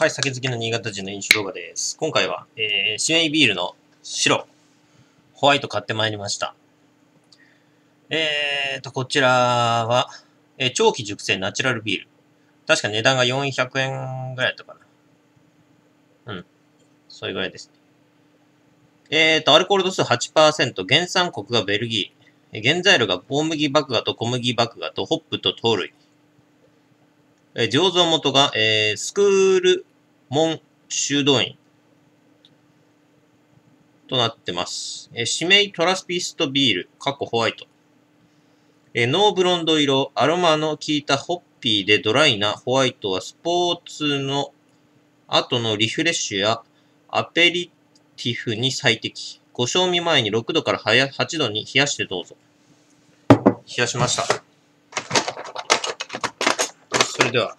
はい、酒好きの新潟人の飲酒動画です。今回は、えー、シメイビールの白、ホワイト買ってまいりました。えーと、こちらは、えー、長期熟成ナチュラルビール。確か値段が400円ぐらいだったかな。うん。それぐらいですね。えーと、アルコール度数8%、原産国がベルギー。原材料が大麦麦芽と小麦麦芽とホップと糖類。えー、醸造元が、えー、スクールモン修道院となってます。えー、指名トラスピストビール、過去ホワイト。えー、ノーブロンド色、アロマの効いたホッピーでドライなホワイトはスポーツの後のリフレッシュやアペリティフに最適。ご賞味前に6度から8度に冷やしてどうぞ。冷やしました。それでは、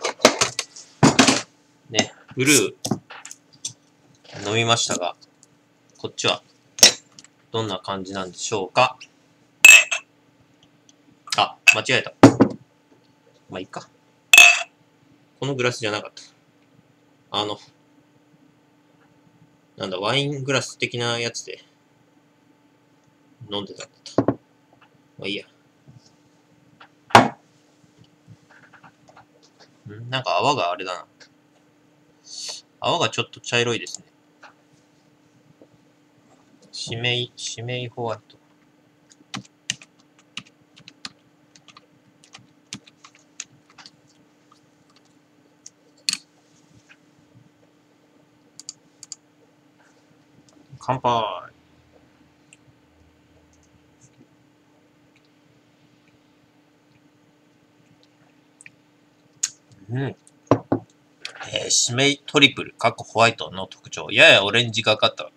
ね、ブルー飲みましたが、こっちはどんな感じなんでしょうか？あ、間違えた。まあ、いいか。このグラスじゃなかった。あの、なんだ、ワイングラス的なやつで飲んでたんだった。まあいいや。なんか泡があれだな。泡がちょっと茶色いですね。しめい、しめいホワイト。乾杯。うん。えー、指名トリプル、各ホワイトの特徴。ややオレンジがかった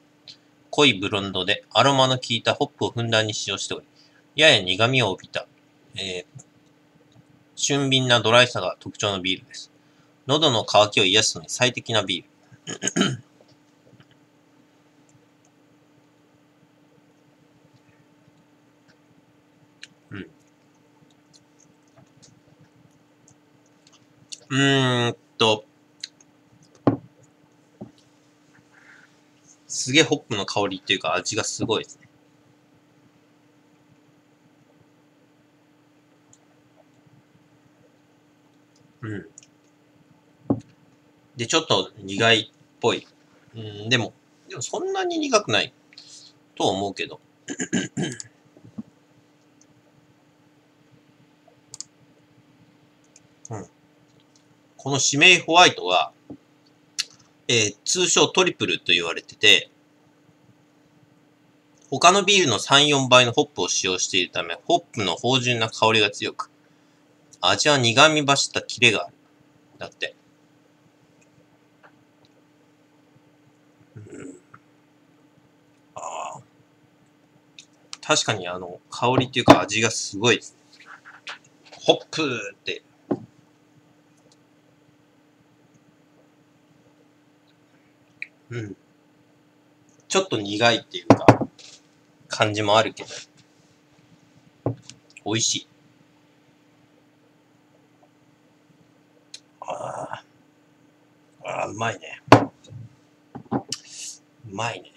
濃いブロンドでアロマの効いたホップをふんだんに使用しており、やや苦味を帯びた、えー、俊敏なドライさが特徴のビールです。喉の渇きを癒すのに最適なビール。うーんと、すげえホップの香りっていうか味がすごいですね。うん。で、ちょっと苦いっぽい。うん、でも、でもそんなに苦くないと思うけど。うん。この指名ホワイトは、えー、通称トリプルと言われてて、他のビールの3、4倍のホップを使用しているため、ホップの芳醇な香りが強く、味は苦味走ったキレがある。だって。うん、あ確かにあの、香りっていうか味がすごい。ホップってうん。ちょっと苦いっていうか、感じもあるけど、美味しい。ああ、あうまいね。うまいね。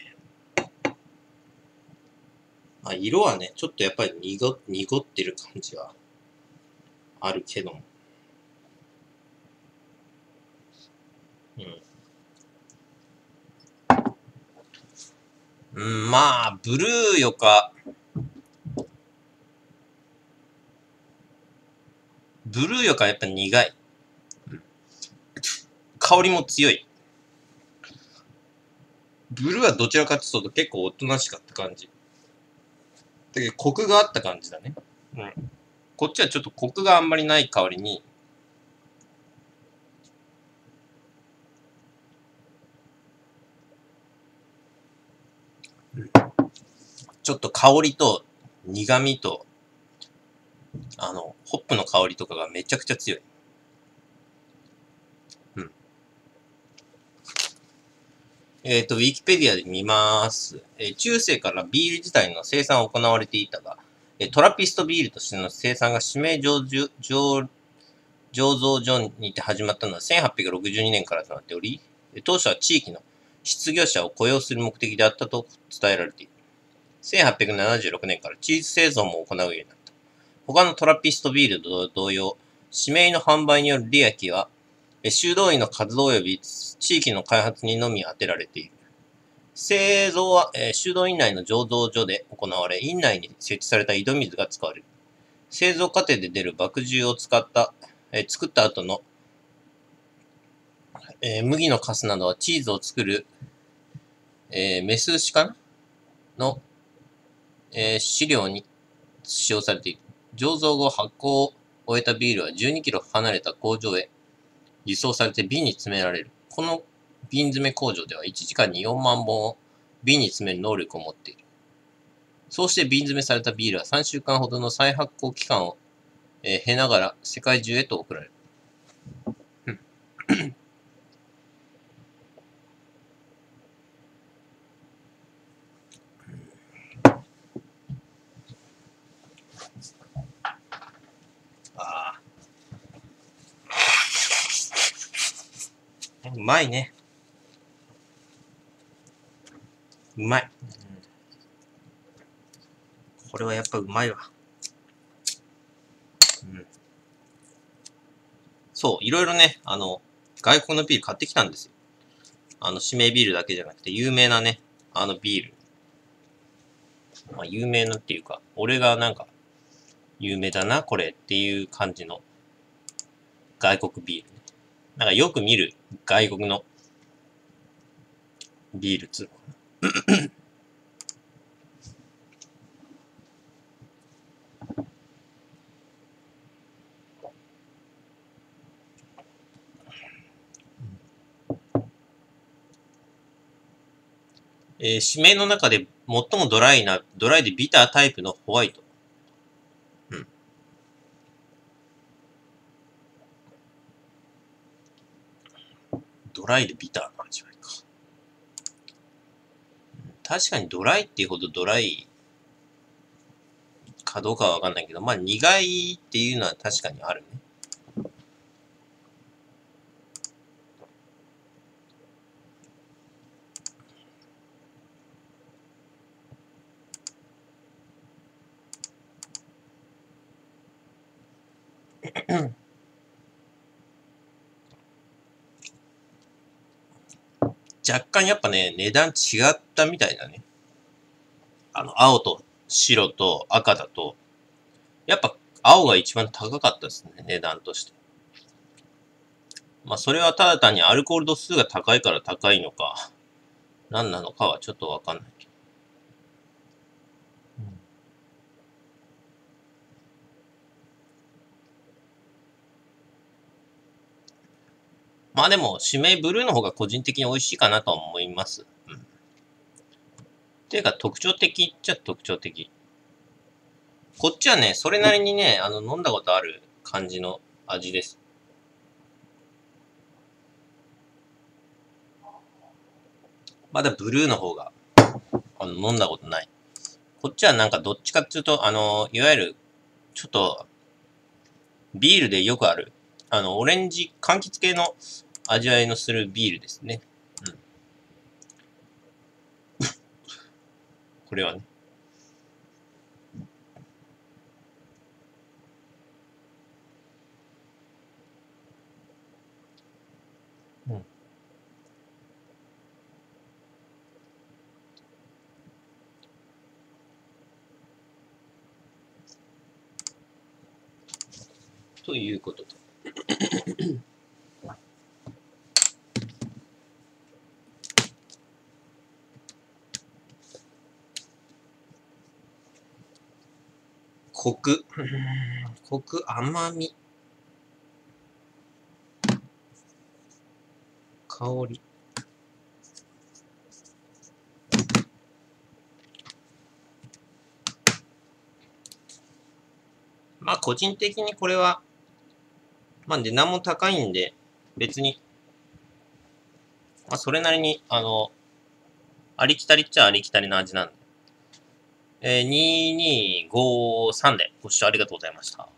まあ、色はね、ちょっとやっぱり濁濁ってる感じはあるけども。うん、まあ、ブルーよか。ブルーよかやっぱ苦い。香りも強い。ブルーはどちらかというと結構おとなしかった感じ。だけど、コクがあった感じだね。うん。こっちはちょっとコクがあんまりない香りに、ちょっと香りと苦味と、あの、ホップの香りとかがめちゃくちゃ強い。うん。えっ、ー、と、ウィキペディアで見ます。えー、中世からビール自体の生産を行われていたが、えー、トラピストビールとしての生産が指名醸醸醸造所にて始まったのは1862年からとなっており、当初は地域の失業者を雇用する目的であったと伝えられている。1876年からチーズ製造も行うようになった。他のトラピストビールと同様、指名の販売による利益は、修道院の活動及び地域の開発にのみ当てられている。製造は、えー、修道院内の醸造所で行われ、院内に設置された井戸水が使われる。製造過程で出る麦汁を使った、えー、作った後の、えー、麦のカスなどはチーズを作る、えー、メス牛かなの、えー、飼料に使用されている。醸造後発酵を終えたビールは12キロ離れた工場へ輸送されて瓶に詰められる。この瓶詰め工場では1時間に4万本を瓶に詰める能力を持っている。そうして瓶詰めされたビールは3週間ほどの再発酵期間を、え、経ながら世界中へと送られる。うまいね。うまい。これはやっぱうまいわ。うん。そう、いろいろね、あの、外国のビール買ってきたんですよ。あの、指名ビールだけじゃなくて、有名なね、あのビール。まあ、有名なっていうか、俺がなんか、有名だな、これっていう感じの外国ビール。なんかよく見る外国のビールつえー、指名の中で最もドライな、ドライでビタータイプのホワイト。ドライでビターな味わいか。確かにドライっていうほどドライかどうかはわかんないけど、まあ苦いっていうのは確かにあるね。若干やっぱね、値段違ったみたいだね。あの、青と白と赤だと、やっぱ青が一番高かったですね、値段として。まあ、それはただ単にアルコール度数が高いから高いのか、何なのかはちょっとわかんないけど。まあでも、指名ブルーの方が個人的に美味しいかなと思います。うん。ていうか、特徴的っちゃ特徴的。こっちはね、それなりにね、あの、飲んだことある感じの味です。まだブルーの方が、あの、飲んだことない。こっちはなんかどっちかっていうと、あの、いわゆる、ちょっと、ビールでよくある、あの、オレンジ、柑橘系の味わいのするビールですね。うん。これはね。うん。ということと。コク。コク、甘み。香り。まあ個人的にこれは、まあ値段も高いんで、別に、まあそれなりに、あの、ありきたりっちゃありきたりな味なんで、えー、2253でご視聴ありがとうございました。